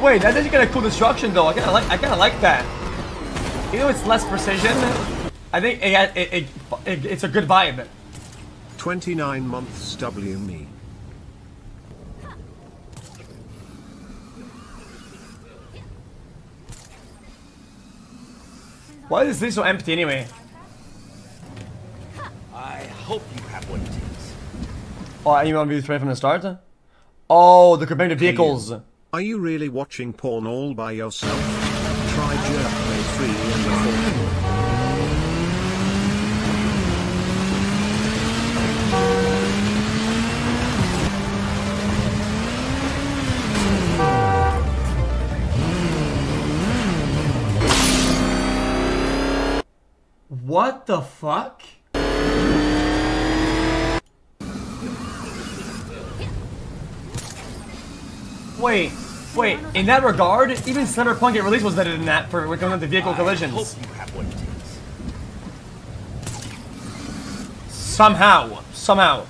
Wait, that is kind a cool destruction though. I kind of like I kind of like that. You know, it's less precision. I think it, it, it, it it's a good vibe. 29 months W me. Why is this so empty anyway? I hope you have what it takes. Oh, you want me to try from the start? Oh, the competitive vehicles. Are you really watching porn all by yourself? Try Jerk Play 3 and 4. What the fuck? Wait, wait, in that regard, even Cyberpunk at release was better than that for when coming to vehicle I hope collisions. you have what it takes. Somehow, somehow.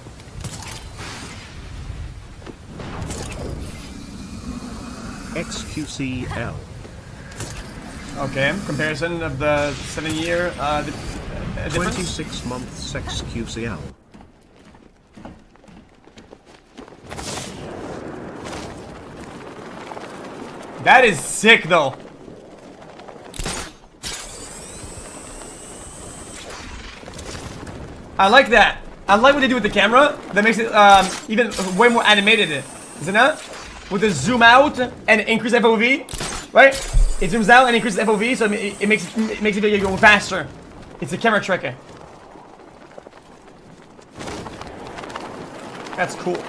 XQCL. Okay, comparison of the seven year uh, di- uh, 26 months XQCL. That is sick though. I like that. I like what they do with the camera. That makes it um, even way more animated, isn't it? With the zoom out and increase FOV, right? It zooms out and increases FOV, so it, it makes it makes it go faster. It's a camera trick. That's cool.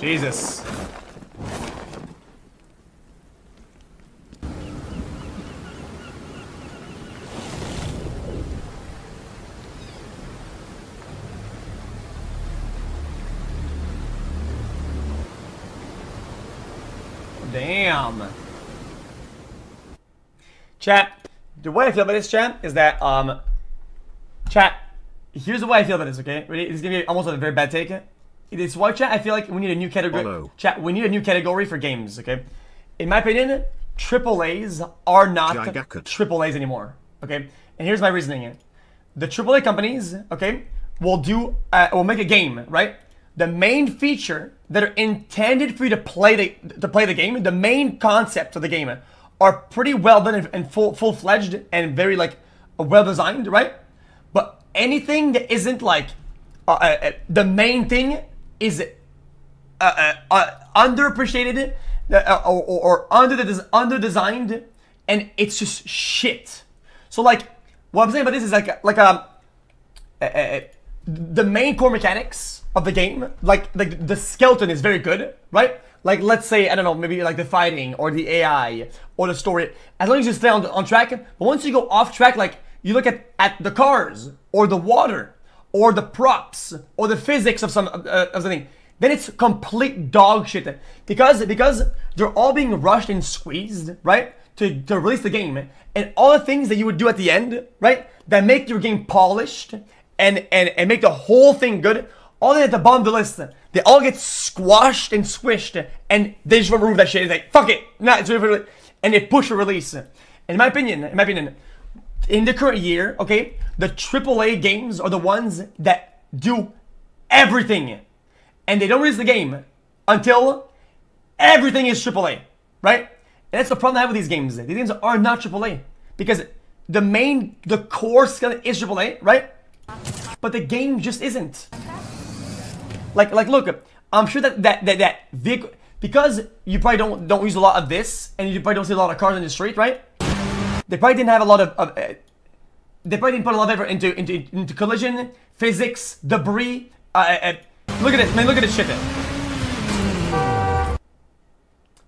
Jesus. Damn. Chat, the way I feel about this, chat, is that, um, chat, here's the way I feel about this, okay? Ready? Is gonna be almost a very bad take. It's why, chat, I feel like we need a new category. Hello. Chat, we need a new category for games, okay? In my opinion, triple A's are not triple A's anymore, okay? And here's my reasoning. The AAA companies, okay, will do, uh, will make a game, right? The main feature that are intended for you to play the to play the game, the main concept of the game, are pretty well done and, full full fledged and very like well designed, right? But anything that isn't like uh, uh, the main thing is uh, uh, uh, underappreciated uh, or, or, or under the under designed, and it's just shit. So like, what I'm saying about this is like like um, uh, uh, the main core mechanics of the game, like like the skeleton is very good, right? Like let's say I don't know, maybe like the fighting or the AI or the story. As long as you stay on, on track, but once you go off track, like you look at at the cars or the water or the props or the physics of some uh, of something, then it's complete dog shit. Because because they're all being rushed and squeezed, right? To, to release the game. And all the things that you would do at the end, right? That make your game polished and and, and make the whole thing good. All they at the bottom of the list, they all get squashed and squished, and they just remove that shit. It's like, fuck it, nah, it's really, and they push a release. In my opinion, in my opinion, in the current year, okay, the AAA games are the ones that do everything. And they don't release the game until everything is AAA, right? And that's the problem I have with these games. These games are not AAA because the main, the core skeleton is AAA, right? But the game just isn't. Like, like, look, I'm sure that that that, that vehicle because you probably don't don't use a lot of this, and you probably don't see a lot of cars on the street, right? They probably didn't have a lot of. of uh, they probably didn't put a lot of effort into into, into collision, physics, debris. Uh, uh, uh, look at this, man! Look at this shit.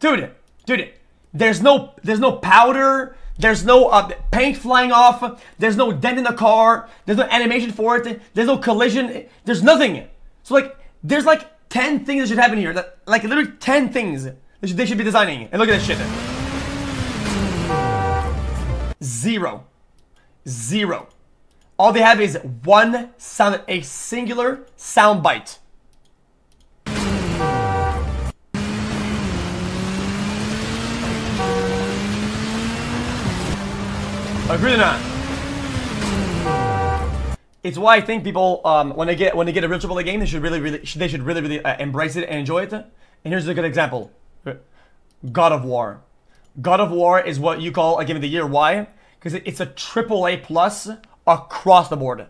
Dude, dude, there's no there's no powder. There's no uh, paint flying off. There's no dent in the car. There's no animation for it. There's no collision. There's nothing. So like, there's like 10 things that should happen here. Like literally 10 things that they should be designing. And look at this shit. Zero. Zero. All they have is one sound, a singular sound bite. Agree or not? It's why I think people, um, when they get when they get a ritual the game, they should really, really, they should really, really uh, embrace it and enjoy it. And here's a good example: God of War. God of War is what you call a game of the year. Why? Because it's a triple A plus across the board.